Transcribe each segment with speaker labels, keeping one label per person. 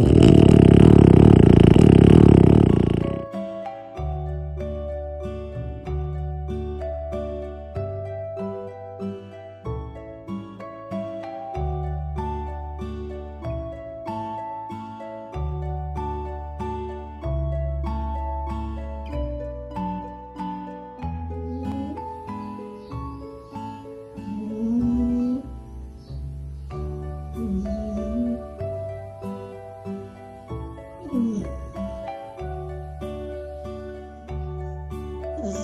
Speaker 1: Mm-hmm. Oh.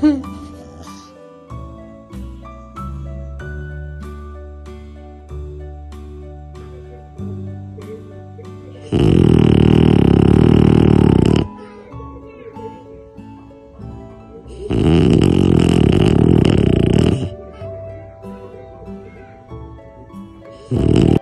Speaker 1: 哼。